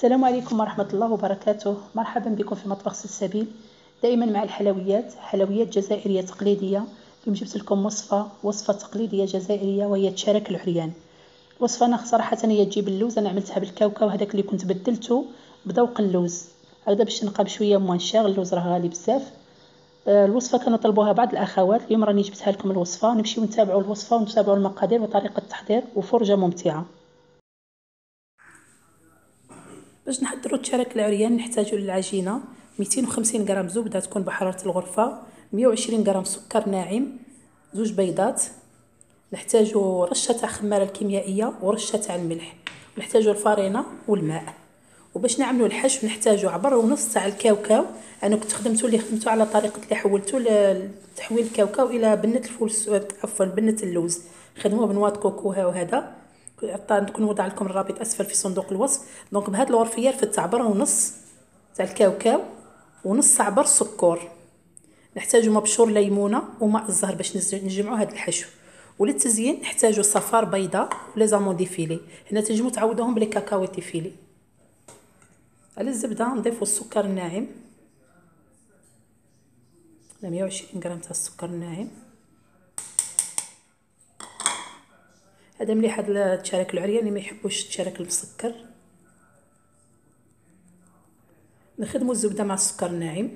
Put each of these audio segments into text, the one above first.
السلام عليكم ورحمة الله وبركاته. مرحبا بكم في مطبخ سلسبيل دائما مع الحلويات حلويات جزائرية تقليدية. اليوم جبت لكم وصفة وصفة تقليدية جزائرية وهي تشارك العريان. الوصفة أنا صراحة هي تجيب اللوز. أنا عملتها بالكاوكاو هذاك اللي كنت بدلته بذوق اللوز. هذا باش نلقى بشوية moins cher اللوز راه غالي بزاف. آه، الوصفة كانوا طلبوها بعض الأخوات. اليوم راني جبتها لكم الوصفة. نمشيو نتابعوا الوصفة ونتابعوا المقادير وطريقة التحضير وفرجة ممتعة. باش نحضروا التشارك العريان نحتاجوا للعجينة. 250 غرام زبده تكون بحرارة الغرفة. 120 غرام سكر ناعم. زوج بيضات. نحتاجوا رشة تاع خمارة الكيميائية ورشة تاع الملح. نحتاجوا الفرينه والماء. وباش نعملوا الحشو نحتاجوا عبر ونص تاع الكاوكاو. أنا كنت خدمته اللي خدمته على طريقة اللي حولته لتحويل الكاوكاو إلى بنة الفول عفوا بنة اللوز. خدموه بنواد كوكو وهذا. نكون وضع لكم الرابط أسفل في صندوق الوصف. donc بهاد الغرفية رفدت عبره ونص تاع الكاوكاو ونص عبر سكر. نحتاجو مبشور ليمونة وماء الزهر باش نجمعوا هاد الحشو. وللتزيين نحتاجو صفار بيضة ولا les amandes effilées هنا تنجمو تعوضوهم ب les كاوكاو effilées على الزبدة نضيفو السكر الناعم. 120 غرام تاع السكر الناعم. هذا مليح هذا التشارك العريان اللي ما يحبوش التشارك المسكر نخدموا الزبدة مع السكر الناعم.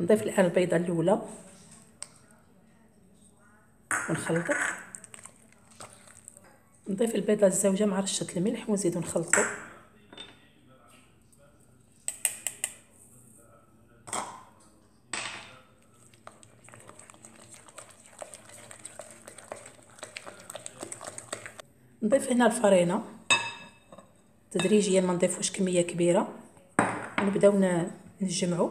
نضيف الان البيضه الأولى. ونخلطو. نضيف البيضة الزوجة مع رشة الملح ونزيدو نخلطو. نضيف هنا الفرينة. تدريجيا ما نضيفوش كمية كبيرة. ونبداو نجمعو.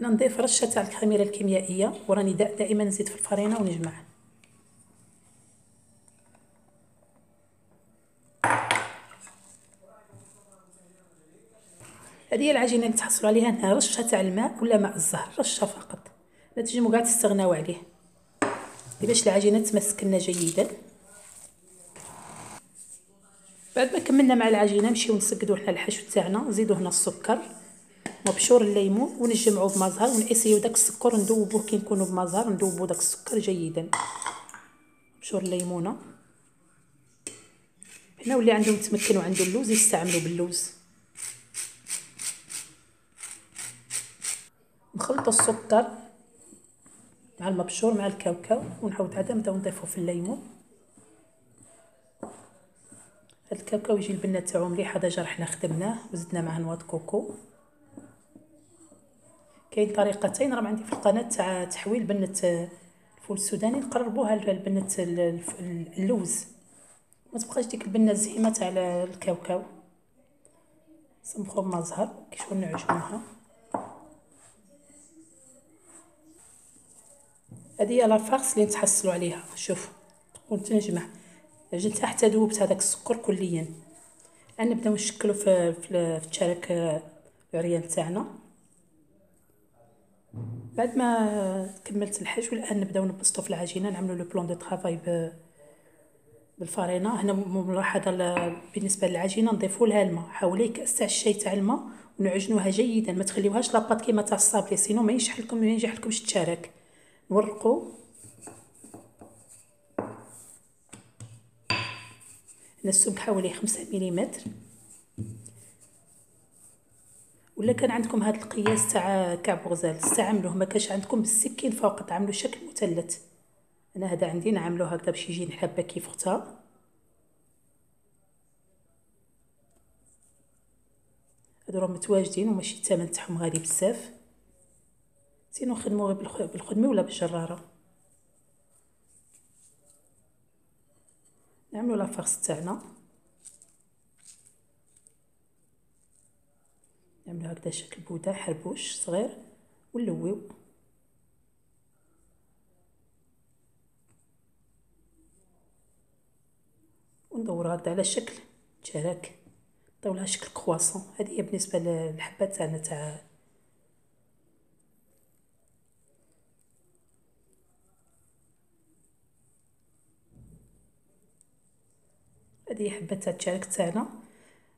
هنا نضيف رشة تاع الخميره الكيميائية وراني دائما نزيد في الفرينة ونجمع هذه هي العجينة اللي تحصلوا عليها هنا رشة تاع الماء ولا ماء الزهر رشة فقط. لا تجمو كاع تستغناو عليه. باش العجينة تمسك لنا جيدا. بعد ما كملنا مع العجينة نمشيو نسقدو حنا الحشو تاعنا نزيدو هنا السكر مبشور الليمون ونجمعوه بمزهر ونأسيو داك السكر ندوبوه كي نكونوا بمزهر ندوبو داك السكر جيدا. مبشور الليمونة. هنا واللي عنده متمكن وعنده اللوز يستعملوا باللوز. نخلطوا السكر. مع المبشور مع الكاوكاو ونعاود عاد نبداو نضيفو في الليمون. هاد الكاوكاو يجي البنة تاعو مليحه déjà حنا خدمناه وزدنا معاه noix de coco. كاين طريقتين راهم عندي في القناة تاع تحويل بنة الفول السوداني. نقربوها لبنة اللوز. ما تبقاش ديك البنة الزهيمه تاع الكاوكاو. نبخو بماء زهر كي شغل نعجنوها. هذه هي la farce اللي نتحصلوا عليها. شوف ونتنجمع عجنتها حتى ذوبت هذاك السكر كليا. نبداو نشكلو في في التشارك العريان تاعنا. بعد ما كملت الحشو الان نبداو نبسطو في العجينة نعملو le plan de travail بالفرينة. هنا ملاحظة بالنسبة للعجينة نضيفوا لها الماء. حوالي كاس تاع الشاي تاع الماء ونعجنوها جيدا. ما تخليوهاش la pâte كيما تاع ال sablé sinon ما ينجح لكم ما ينجح لكمش التشارك هنا السمك حوالي خمسة مليمتر. ولا كان عندكم هذا القياس تاع كعب غزال استعملوه ما كانش عندكم بالسكين فقط تعملوا شكل مثلث. أنا هذا عندي نعملو هكذا باش يجي حبه كيف اختها هادو راهم متواجدين وماشي الثمن تاعهم غالي بزاف. سينو نخدمو بالخدمي ولا بالجراره نعملو لافارس تاعنا. نعملو هكذا شكل بوده حربوش صغير ونلويو. وندورو هكذا على شكل تشارك. نعطيو شكل كرواسون هذه هي بالنسبة للحبات تاعنا تاع هذه حبة تاع التشارك تاعنا.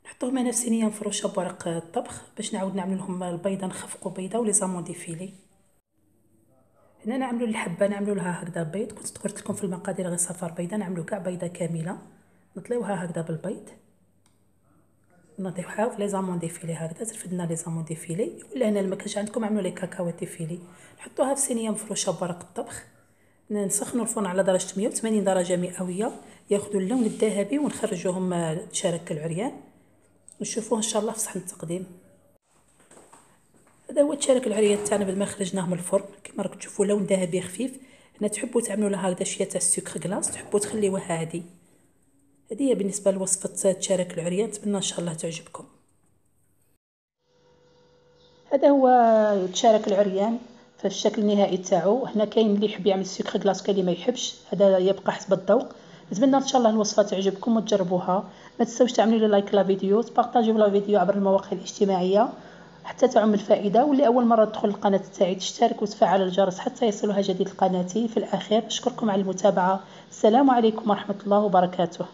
نحطوهم هنا في صينيه مفروشه بورق الطبخ باش نعاود نعمل لهم البيضة نخفقوا بيضة و les amandes effilées هنا نعملوا الحبة نعملوا لها هكذا بيض. كنت ذكرت لكم في المقادير غير صفار بيضة نعملوا كاع بيضة كاملة. نطليوها هكذا بالبيض. نضيفوها في les amandes effilées هكذا ترفدنا les amandes effilées ولا هنا ما كانش عندكم عملوا لي كاكاو ديفيلي نحطوها في صينيه مفروشه بورق الطبخ نسخنوا الفرن على درجة 180 درجة مئوية. ياخذوا اللون الذهبي ونخرجوهم تشارك العريان. نشوفوه إن شاء الله في صحن التقديم. هذا هو تشارك العريان تاعنا بعد ما خرجناه من الفرن. كما راكم تشوفوا لون ذهبي خفيف. هنا تحبوا تعملوا لها هكذا شوية تاع السكر كلاص تحبوا تخليوها عادي هذه هي بالنسبة لوصفة تشارك العريان. نتمنى إن شاء الله تعجبكم. هذا هو تشارك العريان. في الشكل النهائي تاعو. هنا كاين اللي يحب يعمل سكر كلاص كاين اللي ما يحبش. هذا يبقى حسب الذوق. نتمنى إن شاء الله الوصفة تعجبكم وتجربوها. ما تنساوش تعملوا لي لايك لا فيديو تبارطاجيو لا فيديو عبر المواقع الاجتماعية حتى تعم الفائدة. واللي أول مرة تدخل القناة تاعي تشترك وتفعل الجرس حتى يصلها جديد القناه في الأخير أشكركم على المتابعة. السلام عليكم ورحمة الله وبركاته.